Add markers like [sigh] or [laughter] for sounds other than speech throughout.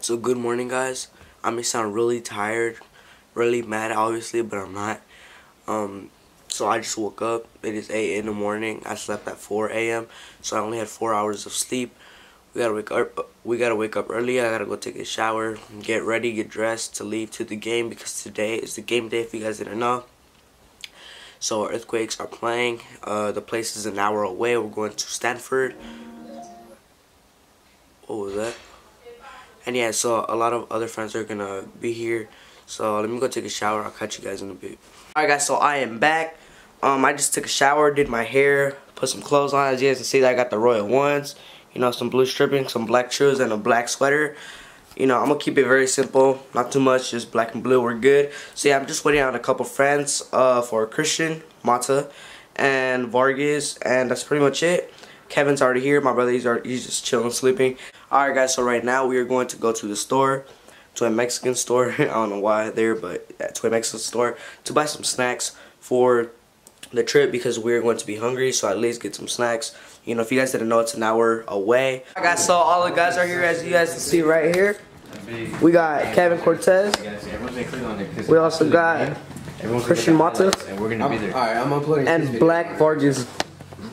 Alright, so good morning guys. I may sound really tired, really mad obviously, but I'm not. Um, so I just woke up. It is 8 in the morning. I slept at 4 a.m. So I only had 4 hours of sleep. We gotta wake up. We gotta wake up early. I gotta go take a shower, get ready, get dressed to leave to the game because today is the game day. If you guys didn't know. So earthquakes are playing. Uh, the place is an hour away. We're going to Stanford. What was that? And yeah, so a lot of other friends are gonna be here. So let me go take a shower. I'll catch you guys in a bit. Alright guys, so I am back. Um, I just took a shower, did my hair, put some clothes on. As you guys can see, I got the Royal Ones. You know, some blue stripping, some black shoes, and a black sweater. You know, I'm gonna keep it very simple. Not too much, just black and blue. We're good. So yeah, I'm just waiting on a couple friends uh, for Christian, Mata, and Vargas, and that's pretty much it. Kevin's already here. My brother, he's, already, he's just chilling, sleeping. Alright guys, so right now we are going to go to the store, to a Mexican store. [laughs] I don't know why there, but yeah, to a Mexican store to buy some snacks for the trip because we're going to be hungry. So at least get some snacks. You know, if you guys didn't know, it's an hour away. Alright guys, so all the guys are here as you guys can see right here. We got Kevin Cortez. We also got Christian Mata. And we're gonna be there. Alright, I'm uploading and. Black Vargas.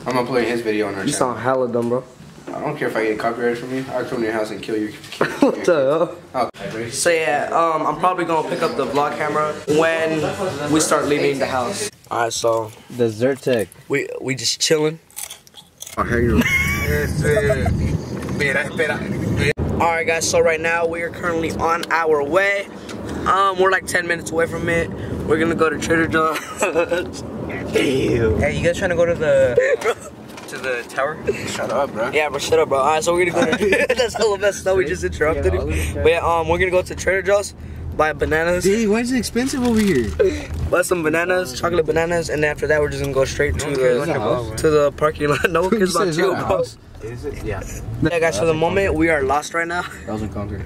I'm uploading his video on our You channel. sound hella dumb, bro. I don't care if I get copyrighted from you. I'll come to your house and kill you. [laughs] what the hell? Oh, So yeah, um, I'm probably gonna pick up the vlog camera when we start leaving the house. Alright, so Dessert tech. we we just chilling. I hear you. Alright guys, so right now we are currently on our way. Um, we're like 10 minutes away from it. We're gonna go to Trader Joe's. [laughs] Hey, you guys trying to go to the [laughs] to the tower? Shut up, bro. yeah, bro, shut up, bro. Alright, so we're gonna go to [laughs] [laughs] That's hella messed up. We just interrupted him. But yeah, um, we're gonna go to Trader Joe's, buy bananas, Hey, why is it expensive over here? buy some bananas, chocolate bananas, and after that we're just gonna go straight to the to the parking lot. No one cares about you, bro. Is it? Yeah. Yeah, guys, for the moment we are lost right now. That was in Concord.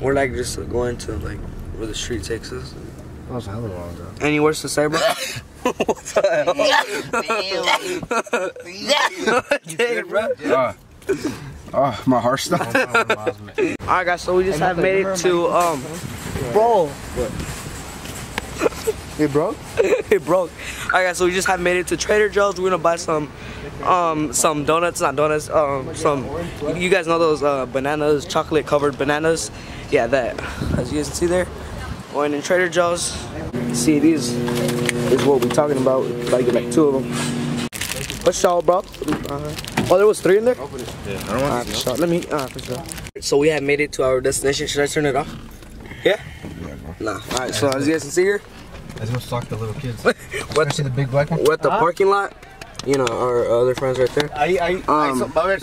We're like just going to like where the street takes us. That was hella long ago. Any words to say, bro? [laughs] what the hell? [laughs] Dang, bro. Oh, oh my heart stopped. Alright, guys, so we just have made it to um, bro. it broke? [laughs] it broke. Alright, guys, so we just have made it to Trader Joe's. We're gonna buy some um some donuts, not donuts. Um, some you guys know those uh, bananas, chocolate covered bananas. Yeah, that. As you guys can see there, going in Trader Joe's. See, these is what we're talking about. Gotta get like two of them. What's y'all, bro? Uh, oh, there was three in there. Yeah, I don't Alright, for sure. Let me. Uh, sure. So we have made it to our destination. Should I turn it off? Yeah. Nah. All right. So as you guys can see here, Let's go stalk the little kids. [laughs] we're See the big black one? we're at the parking lot. You know our other friends right there. Ahí, ahí, Um, ahí so- va a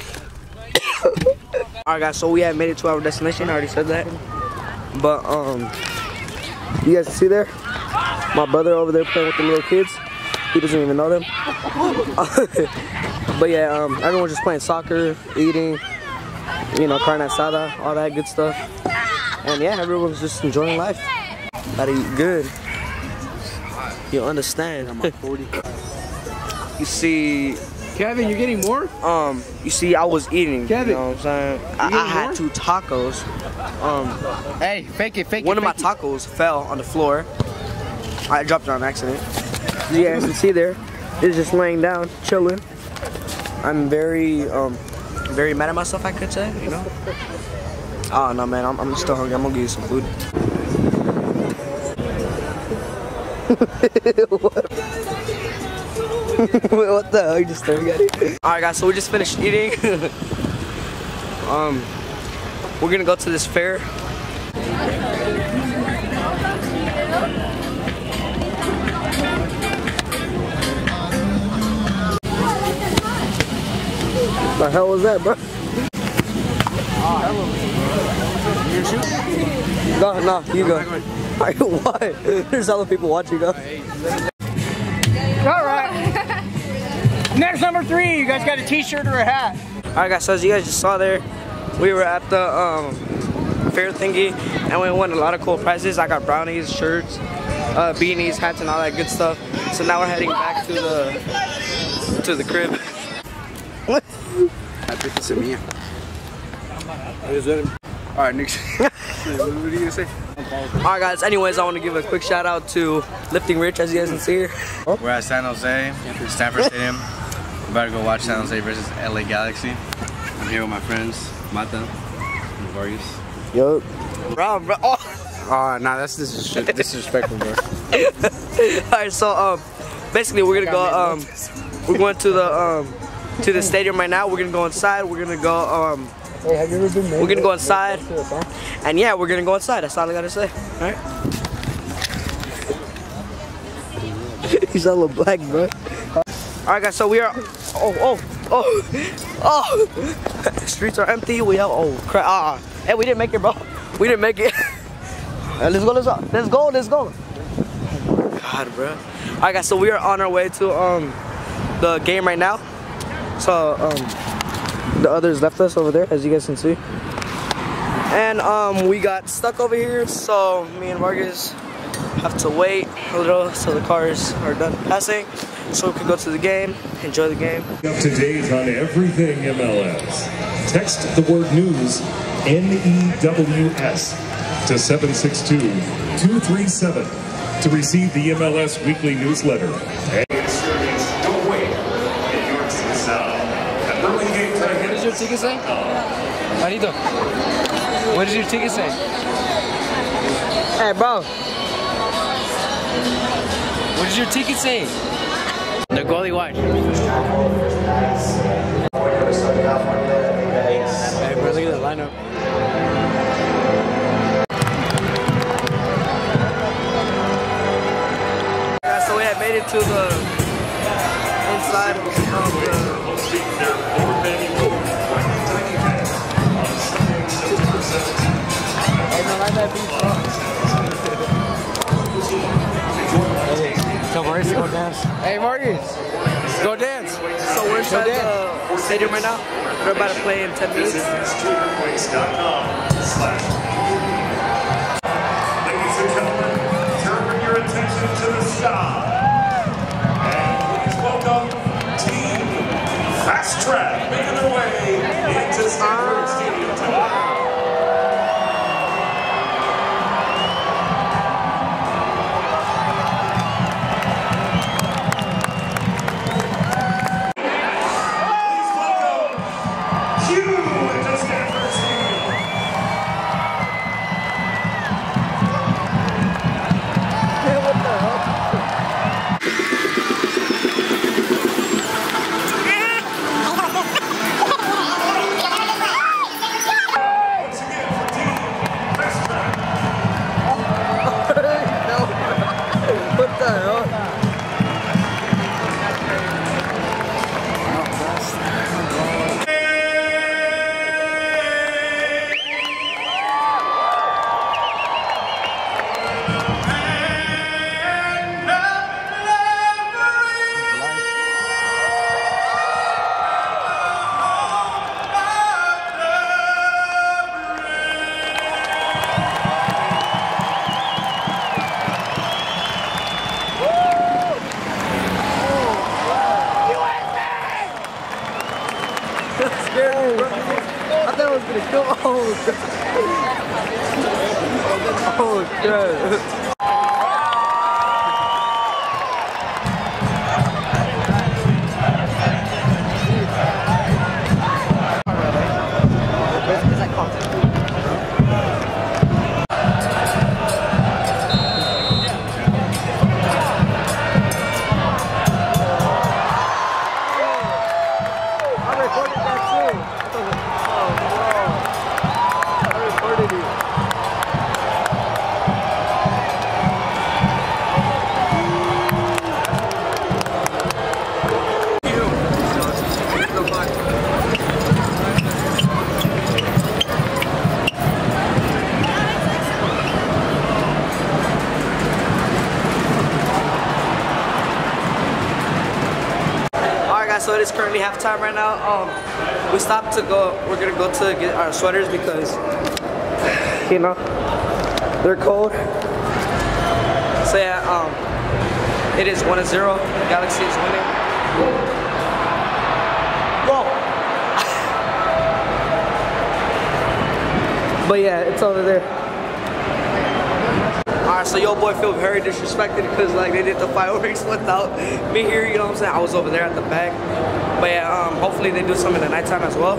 [laughs] Alright, guys. So we have made it to our destination. I already said that. But um, you guys see there, my brother over there playing with the little kids. He doesn't even know them. [laughs] but yeah, um, everyone's just playing soccer, eating, you know, carne asada, all that good stuff. And yeah, everyone's just enjoying life. Gotta eat good. You understand? [laughs] you see, Kevin, you're getting more? um, you see, I was eating. Kevin, you know what I'm saying? I, I had two tacos. Um, Hey, fake it, fake one it. One of my it. tacos fell on the floor. I dropped it on accident. You guys can see there, it's just laying down, chilling. I'm very, um, very mad at myself. I could say, you know. Oh no, man, I'm, I'm still hungry. I'm gonna give you some food. Wait, [laughs] [laughs] [laughs] what the hell? You just staring at it? Alright, guys, so we just finished eating. [laughs] um, we're gonna go to this fair. The hell was that, bro? No, no, you go. Alright, [laughs] why? There's other people watching us. Next number three, you guys got a t-shirt or a hat? Alright guys, so as you guys just saw there, we were at the um, fair thingy and we won a lot of cool prizes. I got brownies, shirts, uh, beanies, hats and all that good stuff. So now we're heading back to the to the crib. [laughs] What? I think it's a me. All right, Nick. [laughs] what are you say? Alright guys, anyways, I want to give a quick shout out to Lifting Rich as you guys can see here. We're at San Jose, Stanford Stadium. We're about to go watch San Jose versus LA Galaxy. I'm here with my friends, Mata and Vargas. Yo. Bro, bro. Oh. Oh, nah, that's disres- [laughs] disrespectful, bro. Alright, so um basically we're gonna go um we're going to the um to the stadium right now. We're gonna go inside. We're gonna go um Hey, have you ever been we're gonna go inside. And yeah, we're gonna go inside. That's all I gotta say. Alright. [laughs] He's a little black, bro. Alright guys, so we are oh oh oh oh [laughs] streets are empty. We have oh crap ah hey we didn't make it bro. We didn't make it. [laughs] Uh, let's go, let's go, let's go, let's go. God, bro. All right, guys. So we are on our way to um the game right now. So um the others left us over there, as you guys can see. And um we got stuck over here, so me and Vargas have to wait a little so the cars are done passing, so we can go to the game, enjoy the game. Up to date on everything MLS. Text the word news, N E W S, to 762-237 to receive the MLS weekly newsletter. And don't wait. Get your tickets now. At Burlingame What does your ticket say? Uh, Marito. What does your ticket say? Hey, bro. What does your ticket say? The goalie watch. Hey, bro, look at the lineup. Yeah, so we have made it to the inside of the Tell Maurice to go dance. Hey, Marcus, go dance. So we're inside the stadium right now. We're about to play in 10 minutes. Ladies and gentlemen, turn your attention to the sky. And please welcome Team Fastrax making their way into Stanford Stadium tonight. Oh, God. Halftime right now. Um, we stopped to go, we're gonna go to get our sweaters because, you know, they're cold. So yeah, um, it is 1 to 0. Galaxy is winning. Whoa! [laughs] But yeah, it's over there. Alright, so yo boy feel very disrespected because like they did the fireworks [laughs] without me here, you know what I'm saying? I was over there at the back. But yeah, um, hopefully they do some in the nighttime as well.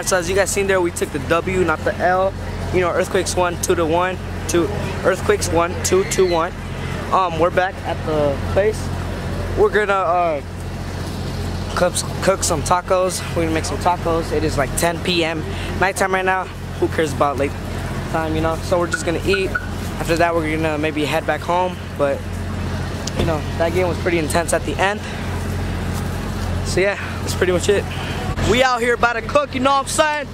Right, so as you guys seen there, we took the W, not the L. You know, earthquakes one, two to one, two. Earthquakes one, two, two, one. Um, we're back at the place. We're gonna uh, cook, cook some tacos. We're gonna make some tacos. It is like 10 p.m. nighttime right now. Who cares about late time, you know? So we're just gonna eat. After that, we're gonna maybe head back home. But you know, that game was pretty intense at the end. So yeah, that's pretty much it. We out here about to cook, you know what I'm saying?